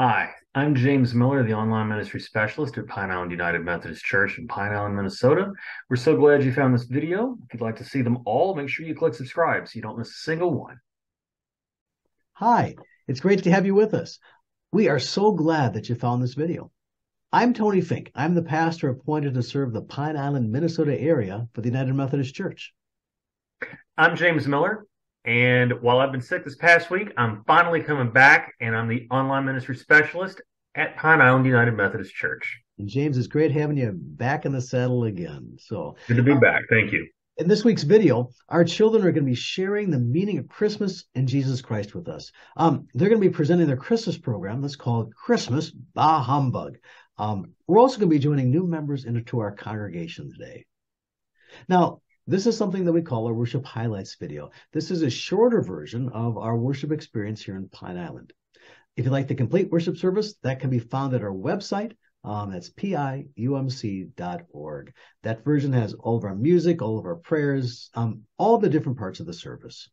Hi, I'm James Miller, the online ministry specialist at Pine Island United Methodist Church in Pine Island, Minnesota. We're so glad you found this video. If you'd like to see them all, make sure you click subscribe so you don't miss a single one. Hi, it's great to have you with us. We are so glad that you found this video. I'm Tony Fink. I'm the pastor appointed to serve the Pine Island, Minnesota area for the United Methodist Church. I'm James Miller. And while I've been sick this past week, I'm finally coming back, and I'm the online ministry specialist at Pine Island United Methodist Church. And James, it's great having you back in the saddle again. So good to be uh, back. Thank you. In this week's video, our children are going to be sharing the meaning of Christmas and Jesus Christ with us. Um, they're going to be presenting their Christmas program that's called Christmas Bah Humbug. Um, we're also going to be joining new members into our congregation today. Now, this is something that we call our worship highlights video. This is a shorter version of our worship experience here in Pine Island. If you'd like the complete worship service, that can be found at our website. Um, that's piumc.org. That version has all of our music, all of our prayers, um, all the different parts of the service.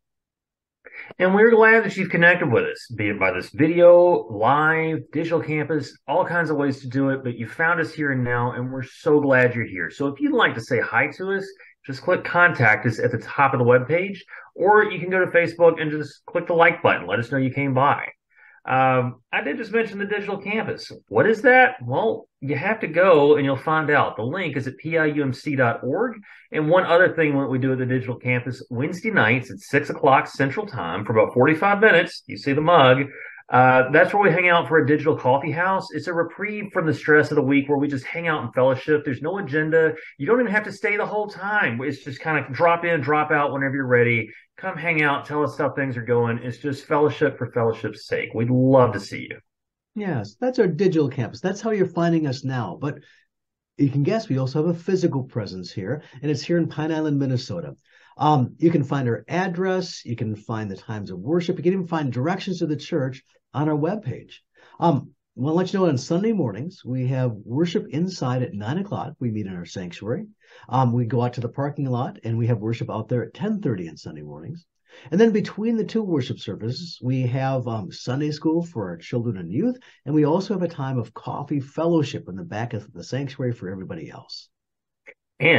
And we're glad that you've connected with us, be it by this video, live, digital campus, all kinds of ways to do it. But you found us here and now, and we're so glad you're here. So if you'd like to say hi to us, just click contact us at the top of the web page, or you can go to Facebook and just click the like button. Let us know you came by. Um, I did just mention the digital campus. What is that? Well, you have to go and you'll find out. The link is at piumc.org. And one other thing what we do at the digital campus, Wednesday nights at six o'clock central time for about 45 minutes. You see the mug. Uh, that's where we hang out for a digital coffee house. It's a reprieve from the stress of the week where we just hang out and fellowship. There's no agenda. You don't even have to stay the whole time. It's just kind of drop in, drop out whenever you're ready. Come hang out, tell us how things are going. It's just fellowship for fellowship's sake. We'd love to see you. Yes, that's our digital campus. That's how you're finding us now. But you can guess we also have a physical presence here, and it's here in Pine Island, Minnesota. Um, you can find our address, you can find the times of worship, you can even find directions to the church on our webpage. Um, I want to let you know on Sunday mornings, we have worship inside at nine o'clock. We meet in our sanctuary. Um, we go out to the parking lot and we have worship out there at 1030 on Sunday mornings. And then between the two worship services, we have um, Sunday school for our children and youth. And we also have a time of coffee fellowship in the back of the sanctuary for everybody else.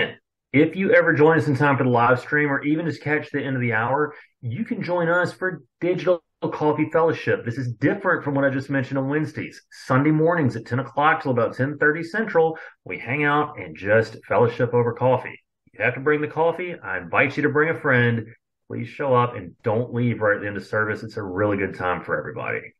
And if you ever join us in time for the live stream or even just catch the end of the hour, you can join us for digital coffee fellowship. This is different from what I just mentioned on Wednesdays. Sunday mornings at 10 o'clock till about 10:30 Central, we hang out and just fellowship over coffee. You have to bring the coffee. I invite you to bring a friend. Please show up and don't leave right at the end of service. It's a really good time for everybody.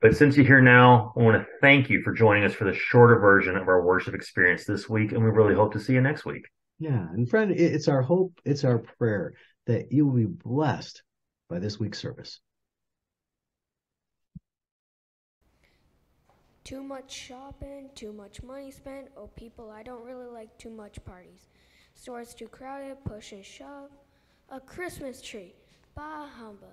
But since you're here now, I want to thank you for joining us for the shorter version of our worship experience this week, and we really hope to see you next week. Yeah, and friend, it's our hope, it's our prayer that you will be blessed by this week's service. Too much shopping, too much money spent, oh people, I don't really like too much parties. Stores too crowded, push and shove. A Christmas tree, bah humbug.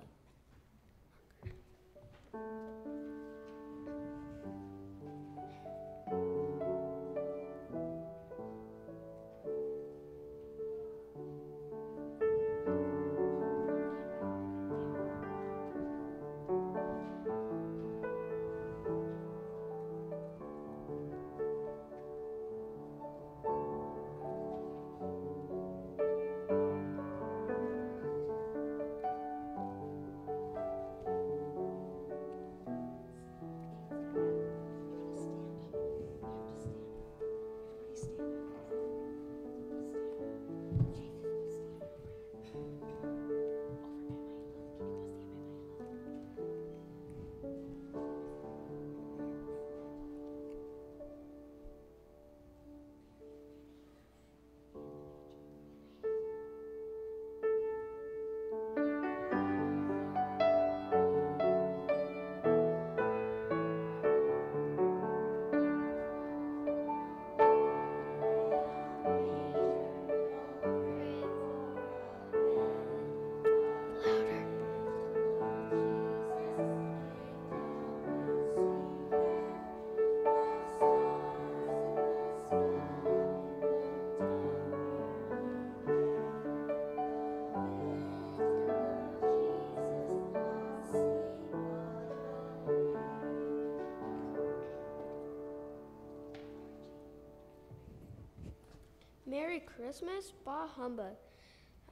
Christmas? Bah humbug.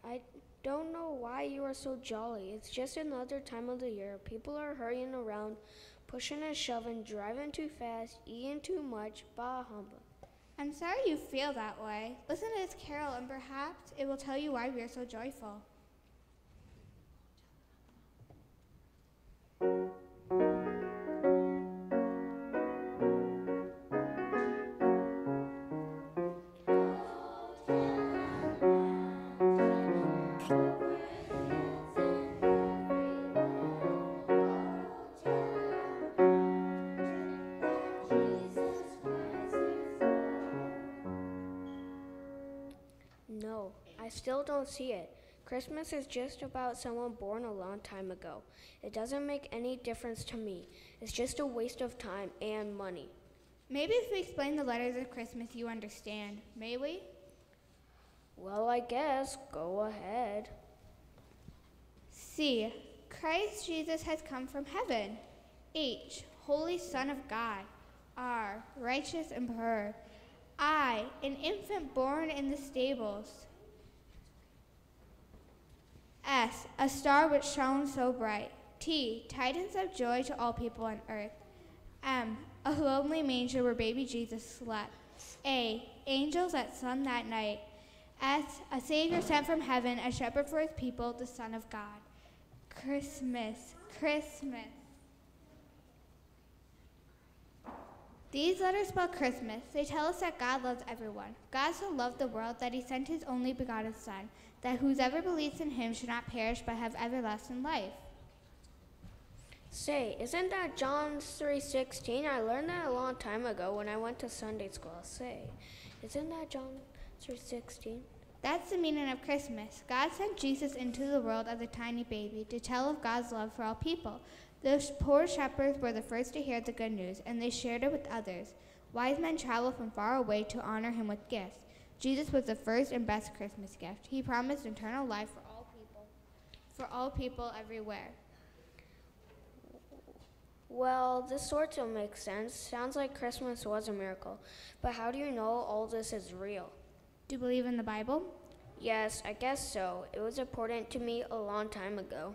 I don't know why you are so jolly. It's just another time of the year. People are hurrying around, pushing and shoving, driving too fast, eating too much. Bah humbug. I'm sorry you feel that way. Listen to this carol, and perhaps it will tell you why we are so joyful. Still don't see it. Christmas is just about someone born a long time ago. It doesn't make any difference to me. It's just a waste of time and money. Maybe if we explain the letters of Christmas, you understand. May we? Well, I guess. Go ahead. C. Christ Jesus has come from heaven. H. Holy Son of God. R. Righteous and Emperor. I. An infant born in the stables. S. A star which shone so bright. T. Tidings of joy to all people on earth. M. A lonely manger where baby Jesus slept. A. Angels that sung that night. S. A Savior sent from heaven, a shepherd for his people, the Son of God. Christmas, Christmas. These letters spell Christmas. They tell us that God loves everyone. God so loved the world that he sent his only begotten Son, that whoever believes in him should not perish but have everlasting life. Say, isn't that John 3:16? I learned that a long time ago when I went to Sunday school. Say, isn't that John 3:16? That's the meaning of Christmas. God sent Jesus into the world as a tiny baby to tell of God's love for all people. Those poor shepherds were the first to hear the good news, and they shared it with others. Wise men traveled from far away to honor him with gifts. Jesus was the first and best Christmas gift. He promised eternal life for all people, for all people everywhere. Well, this sort of makes sense. Sounds like Christmas was a miracle. But how do you know all this is real? Do you believe in the Bible? Yes, I guess so. It was important to me a long time ago.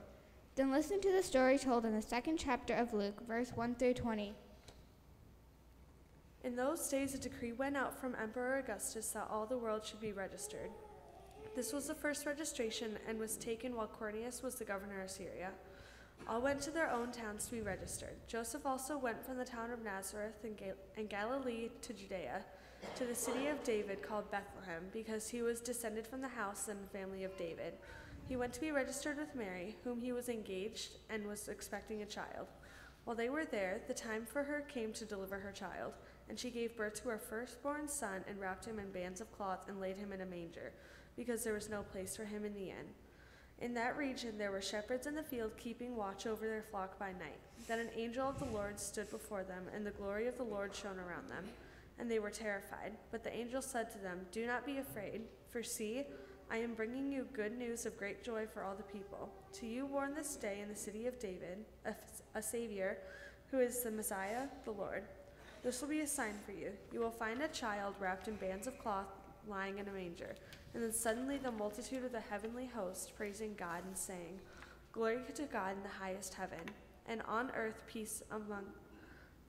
Then listen to the story told in the second chapter of Luke, verse 1 through 20. In those days, a decree went out from Emperor Augustus that all the world should be registered. This was the first registration and was taken while Quirinius was the governor of Syria. All went to their own towns to be registered. Joseph also went from the town of Nazareth in, Gal- in Galilee to Judea, to the city of David called Bethlehem, because he was descended from the house and family of David. He went to be registered with Mary, whom he was engaged and was expecting a child. While they were there, the time for her came to deliver her child, and she gave birth to her firstborn son and wrapped him in bands of cloth and laid him in a manger, because there was no place for him in the inn. In that region there were shepherds in the field keeping watch over their flock by night. Then an angel of the Lord stood before them, and the glory of the Lord shone around them. And they were terrified. But the angel said to them, Do not be afraid, for see, I am bringing you good news of great joy for all the people. To you born this day in the city of David a, a Savior, who is the Messiah, the Lord. This will be a sign for you. You will find a child wrapped in bands of cloth lying in a manger. And then suddenly the multitude of the heavenly host praising God and saying, Glory to God in the highest heaven, and on earth peace among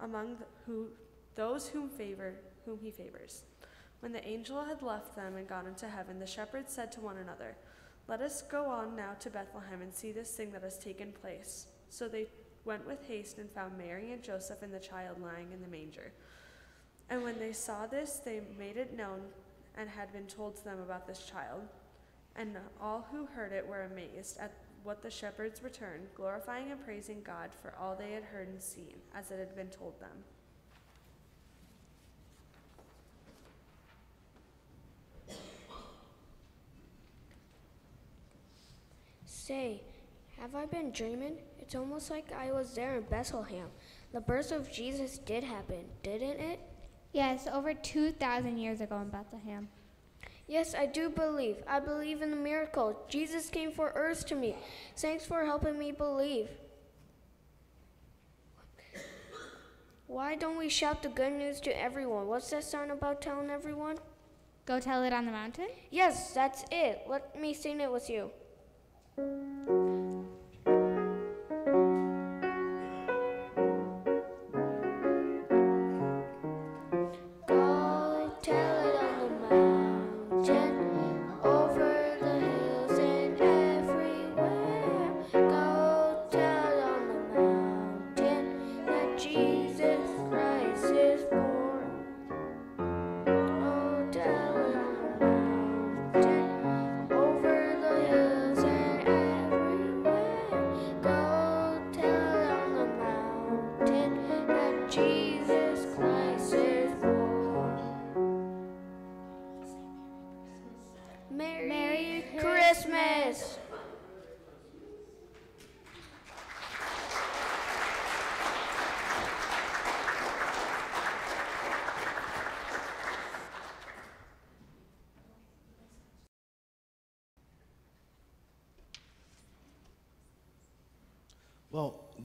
among the, who those whom favor whom he favors. When the angel had left them and gone into heaven, the shepherds said to one another, Let us go on now to Bethlehem and see this thing that has taken place. So they went with haste and found Mary and Joseph and the child lying in the manger. And when they saw this, they made it known and had been told to them about this child. And all who heard it were amazed at what the shepherds returned, glorifying and praising God for all they had heard and seen, as it had been told them. Say, have I been dreaming? It's almost like I was there in Bethlehem. The birth of Jesus did happen, didn't it? Yes, over 2,000 years ago in Bethlehem. Yes, I do believe. I believe in the miracle. Jesus came for earth to me. Thanks for helping me believe. Why don't we shout the good news to everyone? What's that song about telling everyone? Go tell it on the mountain? Yes, that's it. Let me sing it with you.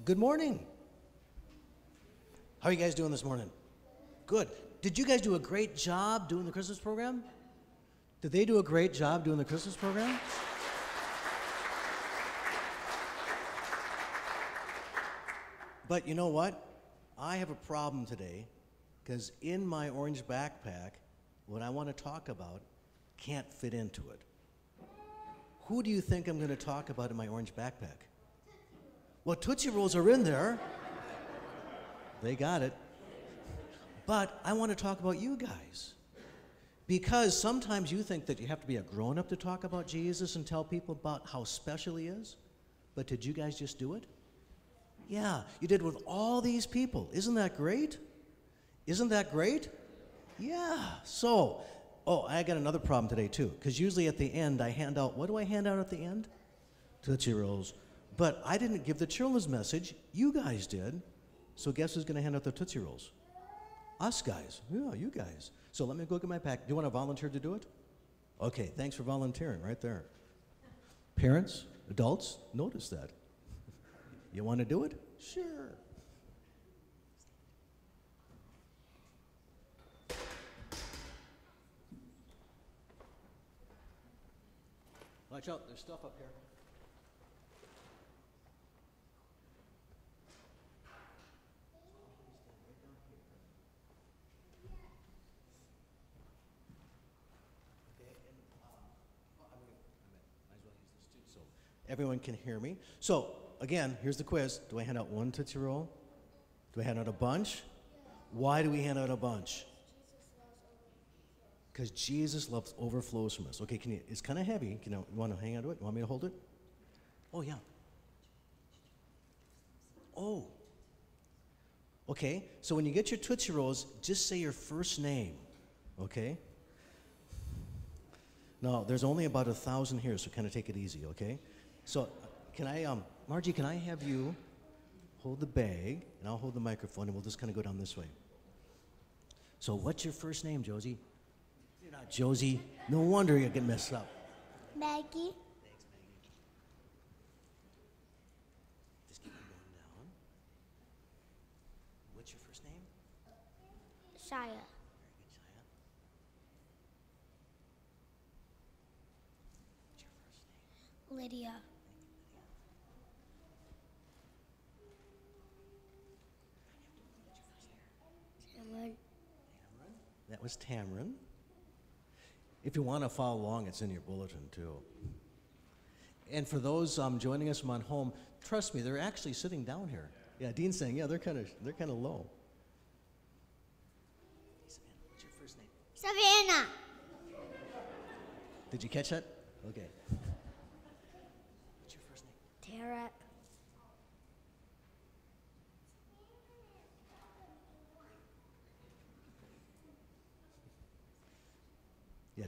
Good morning. How are you guys doing this morning? Good. Did you guys do a great job doing the Christmas program? Did they do a great job doing the Christmas program? But you know what? I have a problem today because in my orange backpack, what I want to talk about can't fit into it. Who do you think I'm going to talk about in my orange backpack? Well, Tootsie Rolls are in there. They got it. But I want to talk about you guys. Because sometimes you think that you have to be a grown up to talk about Jesus and tell people about how special he is. But did you guys just do it? Yeah, you did with all these people. Isn't that great? Isn't that great? Yeah. So, oh, I got another problem today too. Because usually at the end, I hand out, what do I hand out at the end? Tootsie Rolls. But I didn't give the children's message. You guys did. So guess who's going to hand out the Tootsie Rolls? Us guys. Yeah, you guys. So let me go get my pack. Do you want to volunteer to do it? Okay, thanks for volunteering right there. Parents, adults, notice that. You want to do it? Sure. Watch out, there's stuff up here. so everyone can hear me. So, again, here's the quiz. Do I hand out one Tootsie Roll? Do I hand out a bunch? Why do we hand out a bunch? Because Jesus loves overflows from us. Okay, can you, it's kind of heavy. Can you, you want to hang on to it? You want me to hold it? Oh, yeah. Oh. Okay, so when you get your Tootsie Rolls, just say your first name. Okay? Now, there's only about a thousand here, so kind of take it easy, okay? So, can I, um, Margie, can I have you hold the bag, and I'll hold the microphone, and we'll just kind of go down this way. So, what's your first name, Josie? You're not Josie. No wonder you get messed up. Maggie, Just keep going down. What's your first name? Shia, Very good, Shia. What's your first name? Lydia, Cameron, That was Tamron. If you want to follow along, it's in your bulletin too. And for those um, joining us from on home, trust me, they're actually sitting down here. Yeah, Dean's saying, yeah, they're kind of they're kind of low. Hey, Savannah, what's your first name? Savannah, Did you catch that? Okay. What's your first name? Tarek,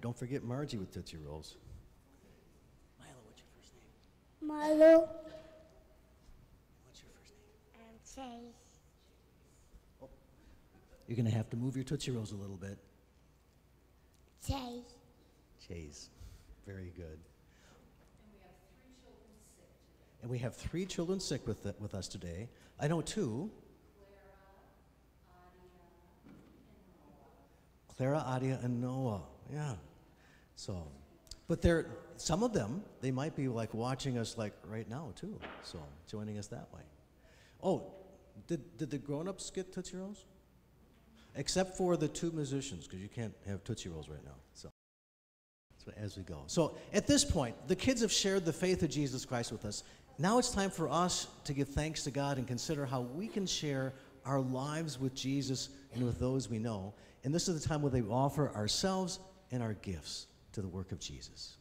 don't forget Margie with Tootsie Rolls. Milo, what's your first name? Milo, What's your first name? and Chase. You're going to have to move your Tootsie Rolls a little bit. Chase, Chase. Very good. And we have three children sick with, with us today. I know two. Clara, Adia, and Noah. Yeah. So, but there, some of them, they might be like watching us like right now too. So, joining us that way. Oh, did, did the grown-ups get Tootsie Rolls? Except for the two musicians, because you can't have Tootsie Rolls right now. So, so as we go. So at this point, the kids have shared the faith of Jesus Christ with us. Now it's time for us to give thanks to God and consider how we can share our lives with Jesus and with those we know. And this is the time where they offer ourselves and our gifts to the work of Jesus.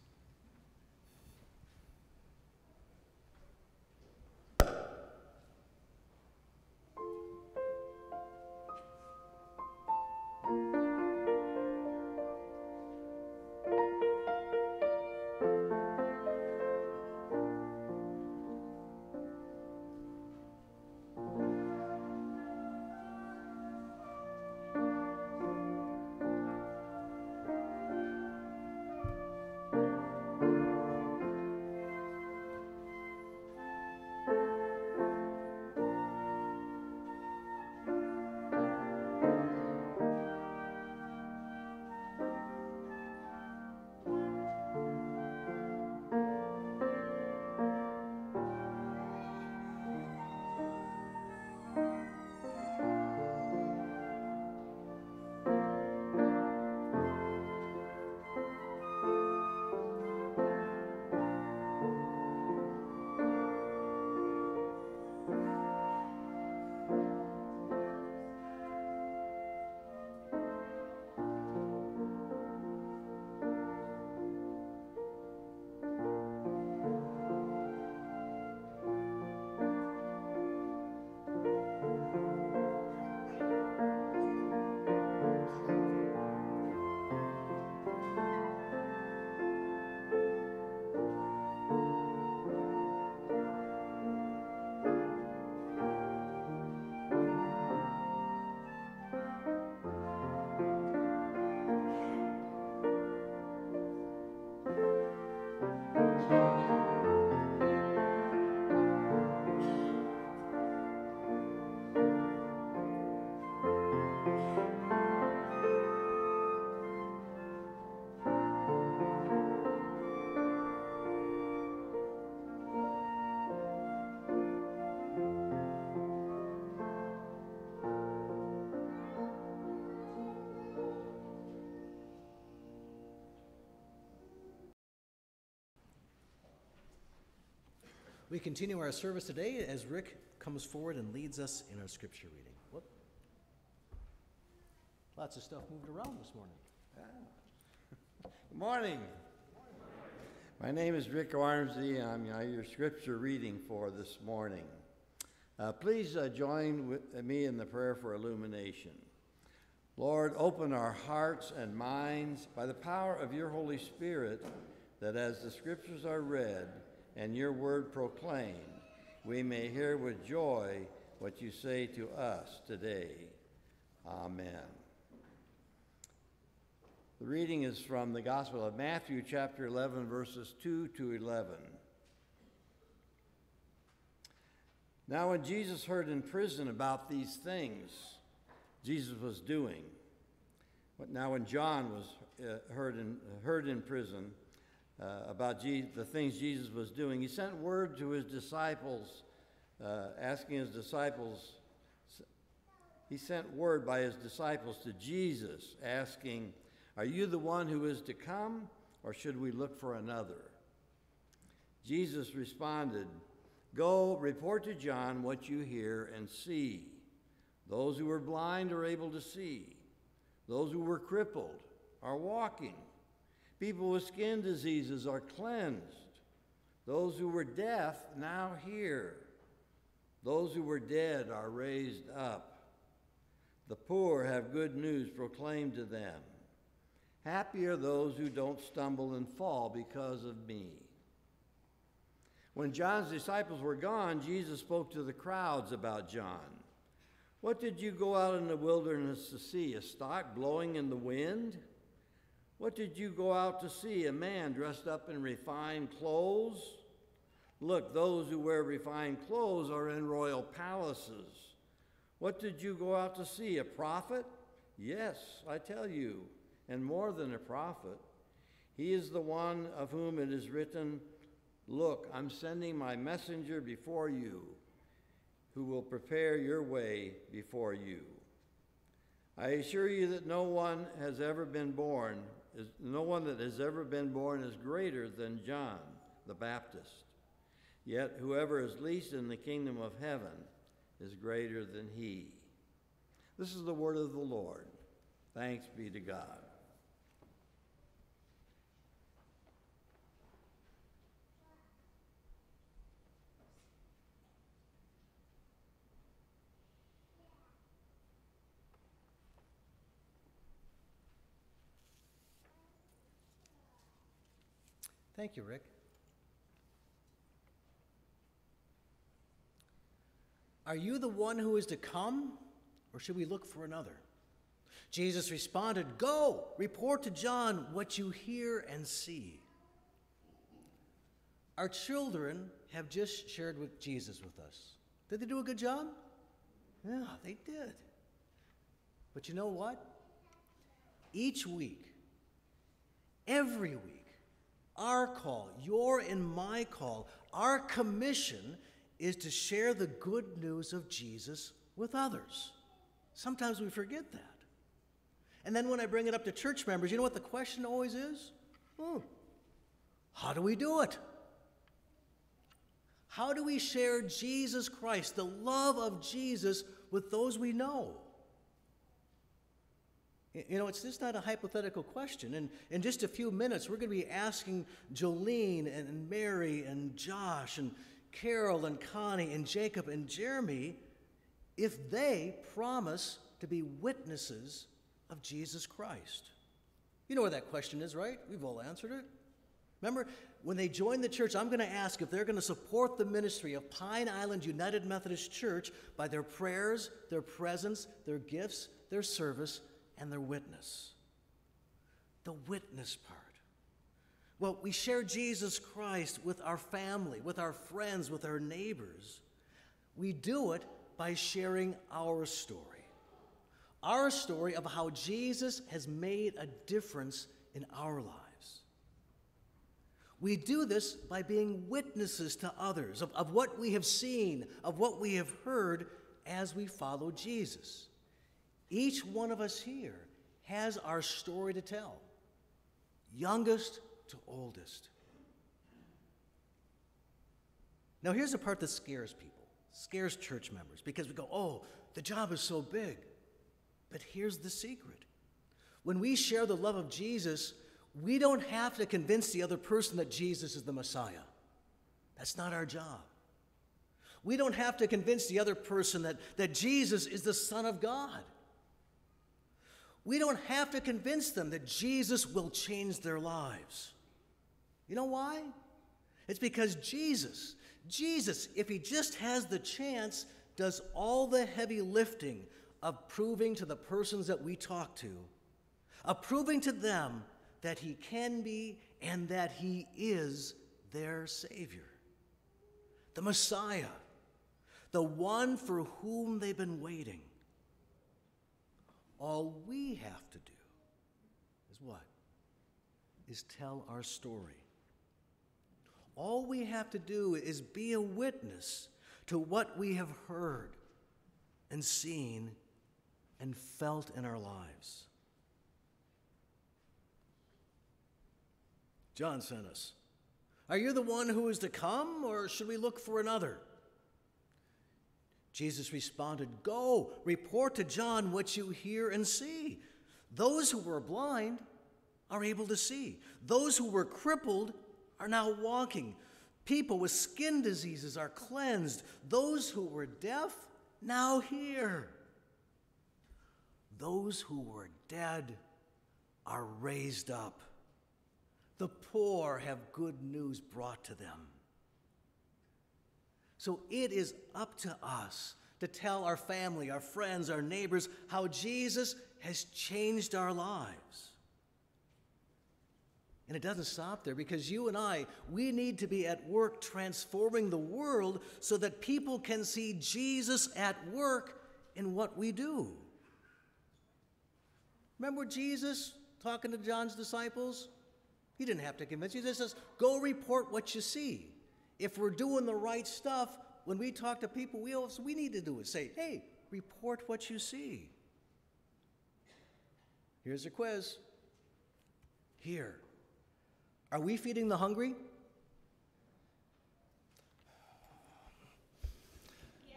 We continue our service today as Rick comes forward and leads us in our scripture reading. Whoop. Lots of stuff moved around this morning. Good morning. My name is Rick Ormsey. I'm uh, your scripture reading for this morning. Uh, please uh, join with me in the prayer for illumination. Lord, open our hearts and minds by the power of your Holy Spirit, that as the scriptures are read and your word proclaimed, we may hear with joy what you say to us today. Amen. The reading is from the Gospel of Matthew, chapter 11, verses 2 to 11. Now, when Jesus heard in prison about these things Jesus was doing, but now when John was uh, heard, in, heard in prison uh, about the things Jesus was doing, he sent word to his disciples, uh, asking his disciples, he sent word by his disciples to Jesus, asking, Are you the one who is to come, or should we look for another? Jesus responded, Go report to John what you hear and see. Those who were blind are able to see, those who were crippled are walking, people with skin diseases are cleansed, those who were deaf now hear, those who were dead are raised up. The poor have good news proclaimed to them. Happy are those who don't stumble and fall because of me. When John's disciples were gone, Jesus spoke to the crowds about John. What did you go out in the wilderness to see? A stalk blowing in the wind? What did you go out to see? A man dressed up in refined clothes? Look, those who wear refined clothes are in royal palaces. What did you go out to see? A prophet? Yes, I tell you, and more than a prophet. He is the one of whom it is written, Look, I'm sending my messenger before you, who will prepare your way before you. I assure you that no one has ever been born, is, no one that has ever been born is greater than John the Baptist. Yet whoever is least in the kingdom of heaven is greater than he. This is the word of the Lord. Thanks be to God. Thank you, Rick. Are you the one who is to come, or should we look for another? Jesus responded, Go, report to John what you hear and see. Our children have just shared with Jesus with us. Did they do a good job? Yeah, they did. But you know what? Each week, every week, our call, your and my call, our commission is to share the good news of Jesus with others. Sometimes we forget that. And then when I bring it up to church members, you know what the question always is? Hmm, how do we do it? How do we share Jesus Christ, the love of Jesus, with those we know? You know, it's just not a hypothetical question. And in just a few minutes, we're going to be asking Jolene and Mary and Josh and Carol and Connie and Jacob and Jeremy if they promise to be witnesses of Jesus Christ. You know where that question is, right? We've all answered it. Remember, when they join the church, I'm going to ask if they're going to support the ministry of Pine Island United Methodist Church by their prayers, their presence, their gifts, their service, and their witness. The witness part. Well, we share Jesus Christ with our family, with our friends, with our neighbors. We do it by sharing our story. Our story of how Jesus has made a difference in our lives. We do this by being witnesses to others of, of what we have seen, of what we have heard as we follow Jesus. Each one of us here has our story to tell, youngest to oldest. Now, here's the part that scares people, scares church members, because we go, oh, the job is so big. But here's the secret when we share the love of Jesus, we don't have to convince the other person that Jesus is the Messiah. That's not our job. We don't have to convince the other person that, that Jesus is the Son of God. We don't have to convince them that Jesus will change their lives. You know why? It's because Jesus, Jesus, if he just has the chance, does all the heavy lifting of proving to the persons that we talk to, of proving to them that he can be and that he is their Savior, the Messiah, the one for whom they've been waiting. All we have to do is what? Is tell our story. All we have to do is be a witness to what we have heard and seen and felt in our lives. John sent us. Are you the one who is to come, or should we look for another? Jesus responded, Go, report to John what you hear and see. Those who were blind are able to see, those who were crippled are now walking. People with skin diseases are cleansed, those who were deaf now hear. Those who were dead are raised up. The poor have good news brought to them. So it is up to us to tell our family, our friends, our neighbors how Jesus has changed our lives. And it doesn't stop there because you and I, we need to be at work transforming the world so that people can see Jesus at work in what we do. Remember Jesus talking to John's disciples? He didn't have to convince you. He just says, go report what you see. If we're doing the right stuff, when we talk to people, we we need to do is Say, hey, report what you see. Here's a quiz. Here. Are we feeding the hungry?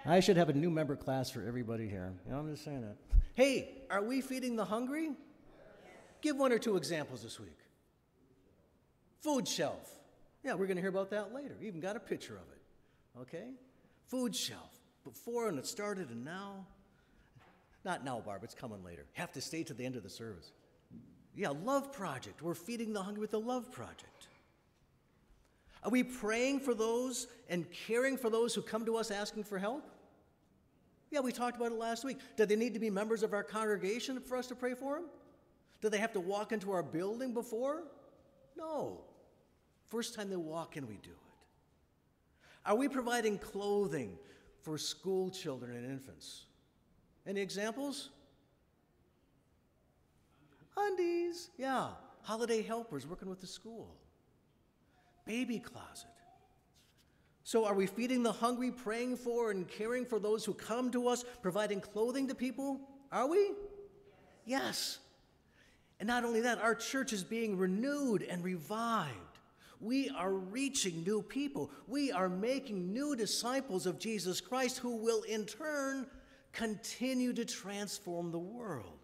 I should have a new member class for everybody here. You know, I'm just saying that. Hey, are we feeding the hungry? Give one or two examples this week. Food shelf. Yeah, we're going to hear about that later. We even got a picture of it. Okay? Food shelf. Before and it started and now. Not now, Barb, it's coming later. Have to stay to the end of the service. Yeah, Love Project. We're feeding the hungry with the Love Project. Are we praying for those and caring for those who come to us asking for help? Yeah, we talked about it last week. Do they need to be members of our congregation for us to pray for them? Do they have to walk into our building before? No. First time they walk in, we do it. Are we providing clothing for school children and infants? Any examples? Undies, yeah. Holiday helpers working with the school. Baby closet. So, are we feeding the hungry, praying for and caring for those who come to us, providing clothing to people? Are we? Yes. And not only that, our church is being renewed and revived. We are reaching new people. We are making new disciples of Jesus Christ who will in turn continue to transform the world.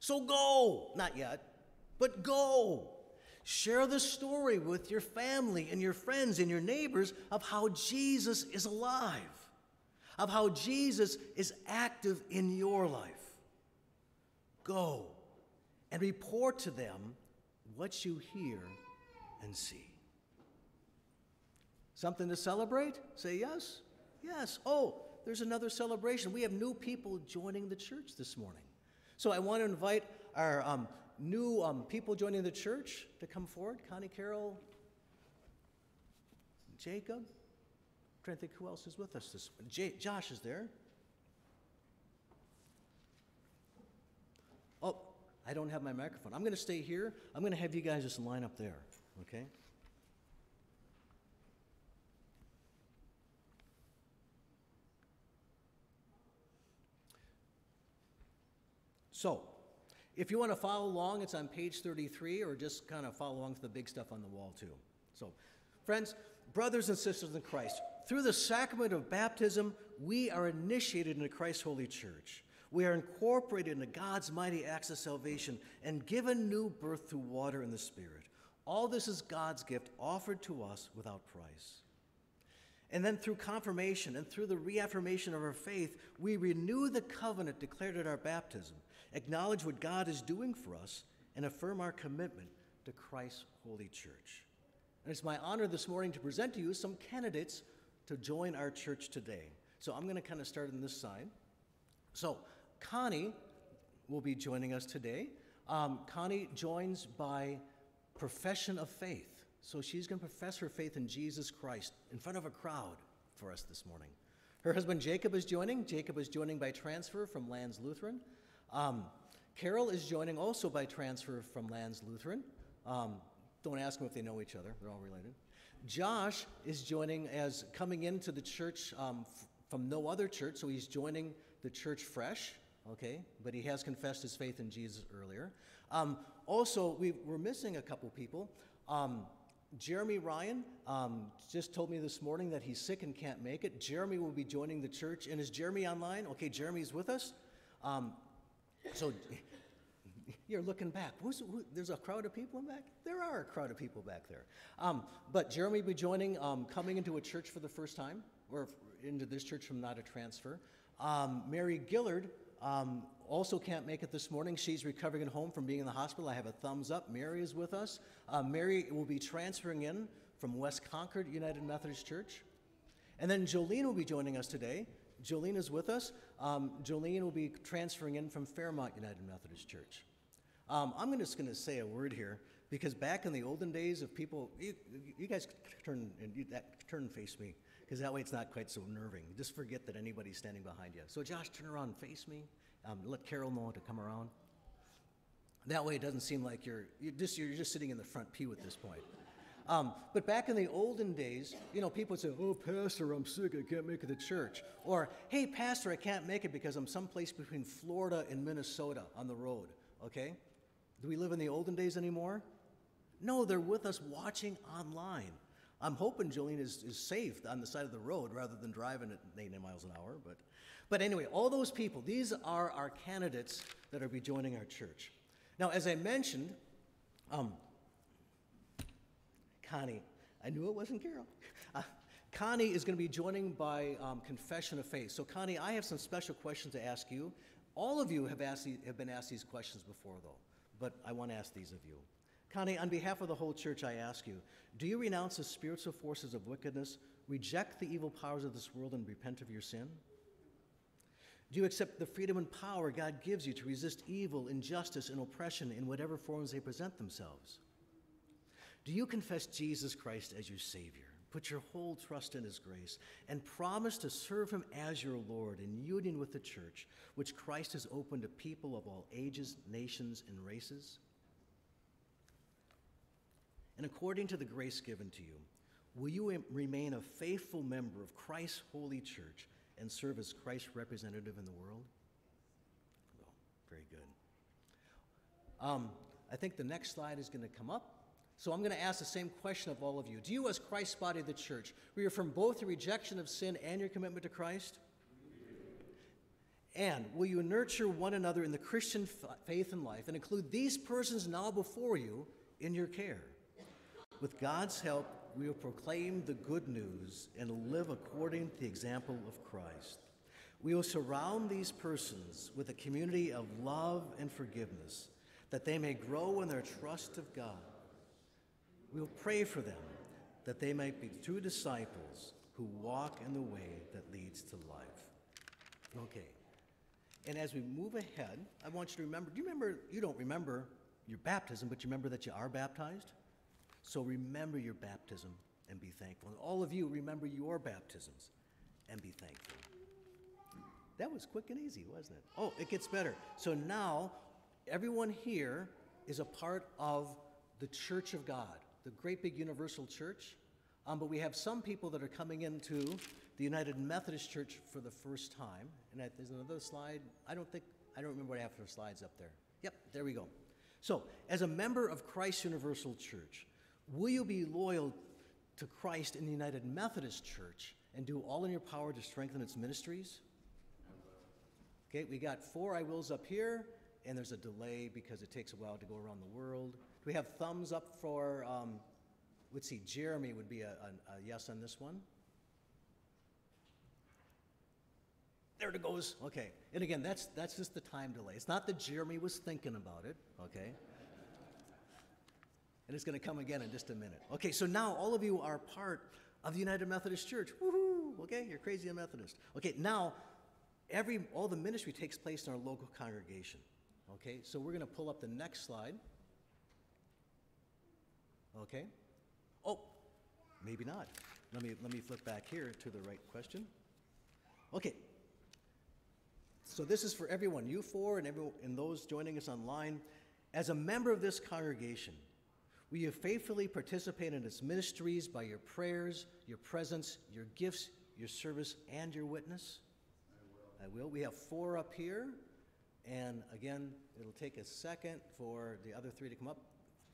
So go, not yet, but go. Share the story with your family and your friends and your neighbors of how Jesus is alive, of how Jesus is active in your life. Go and report to them what you hear and see. Something to celebrate? Say yes. Yes. Oh, there's another celebration. We have new people joining the church this morning. So I want to invite our um, new um, people joining the church to come forward. Connie Carol, Jacob. I'm trying to think who else is with us this J- Josh is there. Oh, I don't have my microphone. I'm going to stay here. I'm going to have you guys just line up there, okay? So, if you want to follow along, it's on page 33, or just kind of follow along with the big stuff on the wall, too. So, friends, brothers and sisters in Christ, through the sacrament of baptism, we are initiated into Christ's holy church. We are incorporated into God's mighty acts of salvation and given new birth through water and the Spirit. All this is God's gift offered to us without price. And then through confirmation and through the reaffirmation of our faith, we renew the covenant declared at our baptism, acknowledge what God is doing for us, and affirm our commitment to Christ's holy church. And it's my honor this morning to present to you some candidates to join our church today. So I'm going to kind of start on this side. So, Connie will be joining us today. Um, Connie joins by profession of faith. So she's going to profess her faith in Jesus Christ in front of a crowd for us this morning. Her husband Jacob is joining. Jacob is joining by transfer from Lands Lutheran. Um, Carol is joining also by transfer from Lands Lutheran. Um, don't ask them if they know each other, they're all related. Josh is joining as coming into the church um, from no other church, so he's joining the church fresh, okay? But he has confessed his faith in Jesus earlier. Um, also, we, we're missing a couple people. Um, Jeremy Ryan um, just told me this morning that he's sick and can't make it. Jeremy will be joining the church. And is Jeremy online? Okay, Jeremy's with us. Um, so you're looking back. Who, there's a crowd of people in back? There are a crowd of people back there. Um, but Jeremy will be joining, um, coming into a church for the first time, or into this church from not a transfer. Um, Mary Gillard um, also can't make it this morning. She's recovering at home from being in the hospital. I have a thumbs up. Mary is with us. Uh, Mary will be transferring in from West Concord United Methodist Church. And then Jolene will be joining us today. Jolene is with us. Um, Jolene will be transferring in from Fairmont United Methodist Church. Um, I'm just going to say a word here because back in the olden days, of people, you, you guys turn and you, that, turn face me because that way it's not quite so nerving. Just forget that anybody's standing behind you. So, Josh, turn around and face me. Um, let Carol know to come around. That way, it doesn't seem like you're you're just you're just sitting in the front pew at this point. Um, but back in the olden days, you know, people would say, "Oh, Pastor, I'm sick. I can't make it to church," or "Hey, Pastor, I can't make it because I'm someplace between Florida and Minnesota on the road." Okay, do we live in the olden days anymore? No, they're with us watching online. I'm hoping Jolene is, is safe on the side of the road rather than driving at 80 miles an hour. But, but anyway, all those people, these are our candidates that are be joining our church. Now, as I mentioned, um, Connie, I knew it wasn't Carol. Uh, Connie is going to be joining by um, confession of faith. So, Connie, I have some special questions to ask you. All of you have, asked, have been asked these questions before, though, but I want to ask these of you. Connie, on behalf of the whole church, I ask you do you renounce the spiritual forces of wickedness, reject the evil powers of this world, and repent of your sin? Do you accept the freedom and power God gives you to resist evil, injustice, and oppression in whatever forms they present themselves? Do you confess Jesus Christ as your Savior? Put your whole trust in His grace and promise to serve Him as your Lord in union with the church, which Christ has opened to people of all ages, nations, and races? And according to the grace given to you, will you remain a faithful member of Christ's holy church and serve as Christ's representative in the world? Well, very good. Um, I think the next slide is going to come up. So I'm going to ask the same question of all of you. Do you, as Christ's body of the church, reaffirm both the rejection of sin and your commitment to Christ? And will you nurture one another in the Christian faith and life and include these persons now before you in your care? With God's help, we will proclaim the good news and live according to the example of Christ. We will surround these persons with a community of love and forgiveness, that they may grow in their trust of God. We will pray for them, that they might be true disciples who walk in the way that leads to life. Okay. And as we move ahead, I want you to remember do you remember, you don't remember your baptism, but you remember that you are baptized? So remember your baptism and be thankful. And all of you, remember your baptisms and be thankful. That was quick and easy, wasn't it? Oh, it gets better. So now, everyone here is a part of the Church of God, the great big universal church. Um, but we have some people that are coming into the United Methodist Church for the first time. And there's another slide. I don't think, I don't remember what for slides up there. Yep, there we go. So, as a member of Christ Universal Church, Will you be loyal to Christ in the United Methodist Church and do all in your power to strengthen its ministries? Okay, we got four I wills up here, and there's a delay because it takes a while to go around the world. Do we have thumbs up for, um, let's see, Jeremy would be a, a, a yes on this one. There it goes. Okay. And again, that's that's just the time delay. It's not that Jeremy was thinking about it, okay? And it's going to come again in just a minute. Okay, so now all of you are part of the United Methodist Church. Woohoo! Okay, you're crazy a Methodist. Okay, now every all the ministry takes place in our local congregation. Okay, so we're going to pull up the next slide. Okay. Oh, maybe not. Let me let me flip back here to the right question. Okay. So this is for everyone, you four and everyone and those joining us online. As a member of this congregation, Will you faithfully participate in its ministries by your prayers, your presence, your gifts, your service, and your witness? I will. I will. We have four up here. And again, it'll take a second for the other three to come up.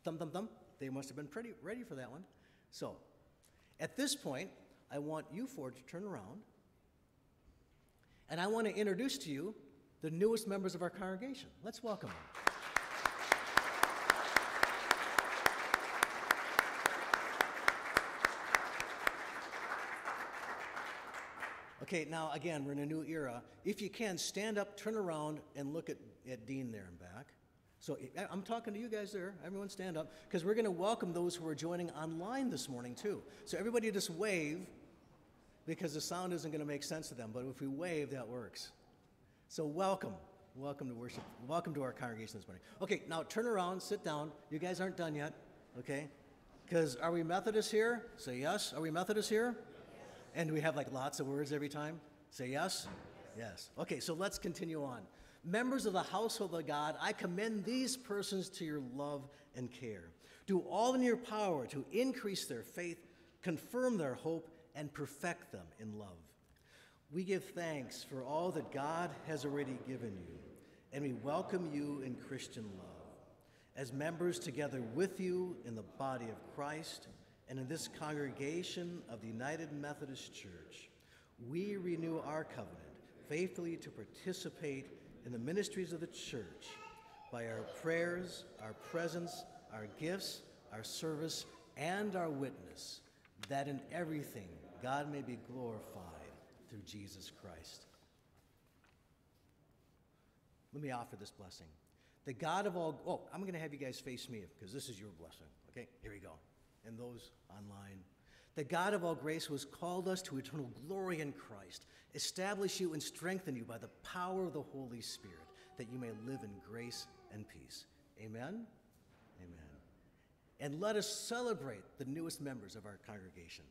Thumb, thumb, thumb. They must have been pretty ready for that one. So, at this point, I want you four to turn around. And I want to introduce to you the newest members of our congregation. Let's welcome them. Okay, now again, we're in a new era. If you can, stand up, turn around, and look at, at Dean there and back. So eh, eh, I'm talking to you guys there. Everyone stand up, because we're going to welcome those who are joining online this morning, too. So everybody just wave, because the sound isn't going to make sense to them. But if we wave, that works. So welcome. Welcome to worship. Welcome to our congregation this morning. Okay, now turn around, sit down. You guys aren't done yet, okay? Because are we Methodists here? Say yes. Are we Methodists here? And we have like lots of words every time? Say yes? Yes. Okay, so let's continue on. Members of the household of God, I commend these persons to your love and care. Do all in your power to increase their faith, confirm their hope, and perfect them in love. We give thanks for all that God has already given you, and we welcome you in Christian love. As members together with you in the body of Christ and in this congregation of the United Methodist Church, we renew our covenant faithfully to participate in the ministries of the church by our prayers, our presence, our gifts, our service, and our witness, that in everything God may be glorified through Jesus Christ. Let me offer this blessing. The God of all, oh, I'm going to have you guys face me because this is your blessing. Okay, here we go. And those online. The God of all grace who has called us to eternal glory in Christ, establish you and strengthen you by the power of the Holy Spirit, that you may live in grace and peace. Amen. Amen. And let us celebrate the newest members of our congregation.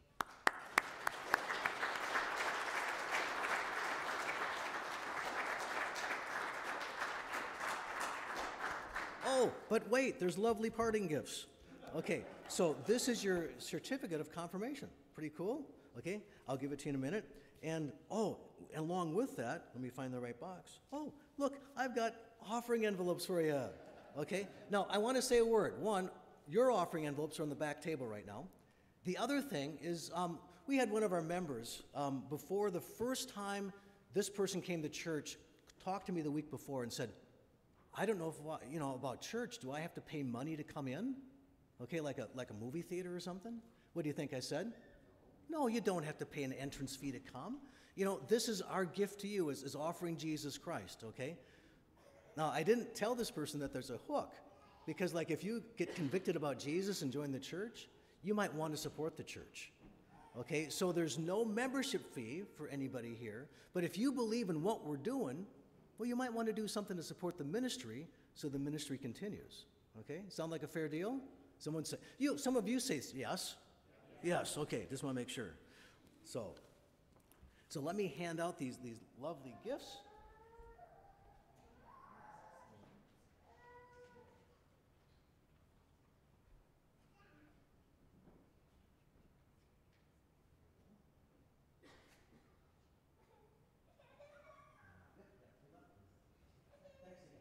Oh, but wait, there's lovely parting gifts. Okay, so this is your certificate of confirmation. Pretty cool? Okay, I'll give it to you in a minute. And oh, along with that, let me find the right box. Oh, look, I've got offering envelopes for you. Okay, now I want to say a word. One, your offering envelopes are on the back table right now. The other thing is, um, we had one of our members um, before the first time this person came to church, talked to me the week before and said, I don't know if, you know, about church, do I have to pay money to come in? Okay, like a, like a movie theater or something? What do you think I said? No, you don't have to pay an entrance fee to come. You know, this is our gift to you, is, is offering Jesus Christ, okay? Now, I didn't tell this person that there's a hook, because, like, if you get convicted about Jesus and join the church, you might want to support the church. Okay, so there's no membership fee for anybody here, but if you believe in what we're doing, well, you might want to do something to support the ministry so the ministry continues. Okay, sound like a fair deal? Someone say, you, some of you say yes. Yes, okay, just want to make sure. So, so let me hand out these, these lovely gifts.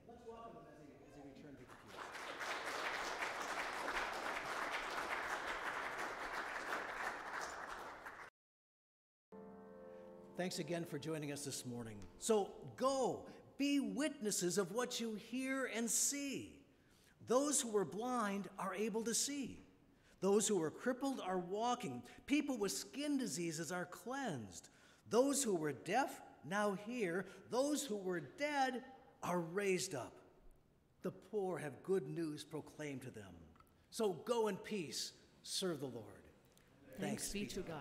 Let's welcome them as they, as they return to the pew. Thanks again for joining us this morning. So go, be witnesses of what you hear and see. Those who were blind are able to see. Those who were crippled are walking. People with skin diseases are cleansed. Those who were deaf now hear. Those who were dead are raised up. The poor have good news proclaimed to them. So go in peace, serve the Lord. Thanks be to God.